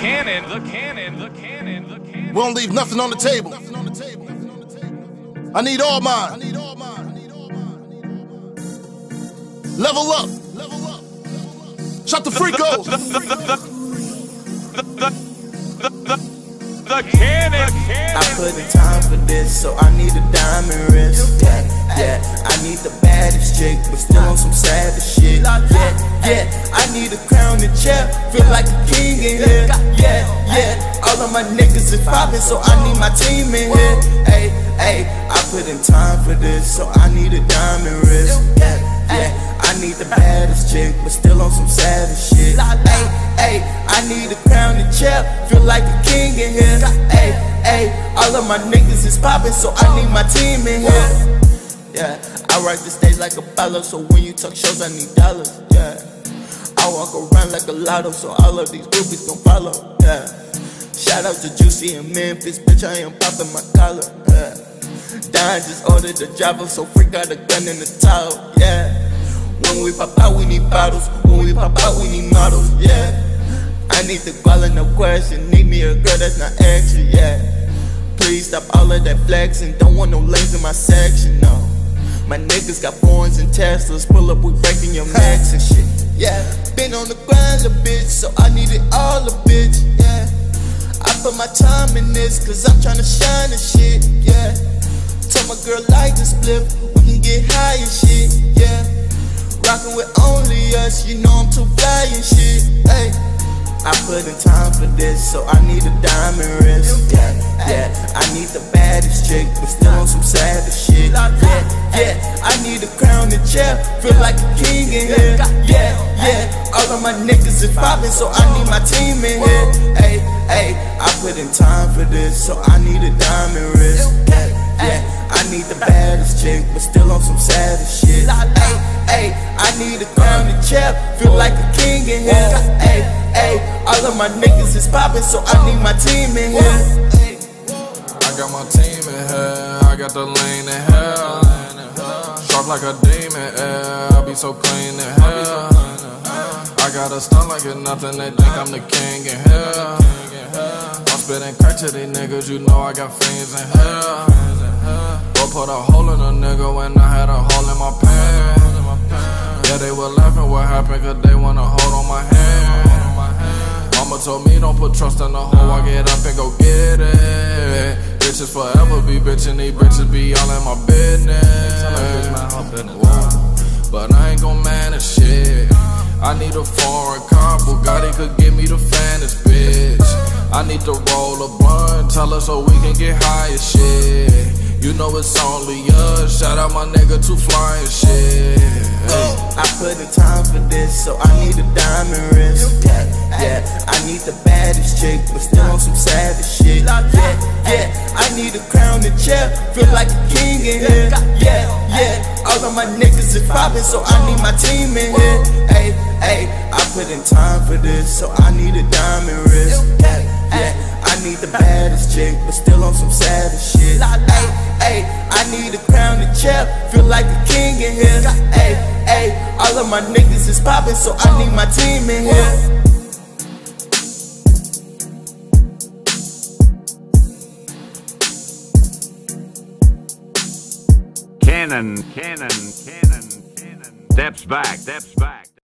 cannon, the cannon, the cannon, the cannon. We don't leave nothing on the table. I need all mine. Level up. Shut the Freeko. The cannon, I put in time for this, so I need a diamond wrist. Yeah, yeah. I need the baddest chick, but still on some savage shit. Yeah, yeah. I need a crown and chair, feel like a king in here. Of my niggas is poppin', so I need my team in here. Hey, hey. I put in time for this, so I need a diamond wrist. Yeah. I need the baddest chick, but still on some savage shit. Hey, hey, I need a crown and chair, feel like a king in here. Hey, hey, all of my niggas is poppin', so I need my team in here. Yeah, I rock the stage like a baller, so when you talk shows, I need dollars. Yeah, I walk around like a lotto, so all of these groupies gon' follow. Yeah, shout out to Juicy in Memphis, bitch, I am poppin' my collar. Don just ordered the driver, so freak got a gun in the towel. Yeah. When we pop out, we need bottles. When we pop out, we need models. Yeah. I need the guala, no question. Need me a girl that's not extra. Yeah. Please stop all of that flexing. Don't want no lanes in my section. No. My niggas got foreigns and Teslas. Pull up, we breaking your necks and shit. Yeah. Been on the grind a bitch, so I need it put my time in this, cause I'm tryna shine and shit. Yeah. Tell my girl like to split, we can get high and shit. Yeah. Rockin' with only us, you know I'm too fly and shit. Hey, I put in time for this, so I need a diamond wrist. Yeah, yeah, I need the baddest chick, but still on some savage shit. Yeah, yeah, I need a crown and chair, feel like a king in here. Yeah, yeah, all of my niggas is poppin', so I need my team in here. Hey, hey, I put in time for this, so I need a diamond wrist. Yeah, yeah. I need the baddest chick, but still on some saddest shit. Hey, hey, I need a crown and chair, feel like a king in here. Hey, hey, all of my niggas is poppin', so I need my team in here. I got my team in here, I got the lane in here. Sharp like a demon, yeah. I be so clean in here. I got a stunt like it's nothing, they think I'm the king in hell. I'm spitting crack to these niggas, you know I got fiends in hell. But put a hole in a nigga when I had a hole in my pants. Yeah, they were laughing what happened, cause they wanna hold on my hand. Mama told me don't put trust in the hoe, I get up and go get it. Bitches forever be bitchin', these bitches be all in my business. But I ain't gon' manage shit. I need a foreign car, Bugatti could give me the fattest bitch. I need to roll a blunt, tell her so we can get high as shit. You know it's only us, shout out my nigga to flying shit. Hey. I put in time for this, so I need a diamond wrist. Yeah. I need the baddest chick, but still on some savage shit. Yeah, yeah. I need a crown and chair, feel like a king in here. Yeah, yeah. All of my niggas is poppin', so I need my team in here. Hey, hey. I put in time for this, so I need a diamond wrist. Yeah, yeah. I need the baddest chick, but still on some savage shit. Hey, hey. I need a crown and chair, feel like a king in here. Hey, hey. All of my niggas is poppin', so I need my team in here. Cannon, cannon, cannon, cannon. Steps back, steps back.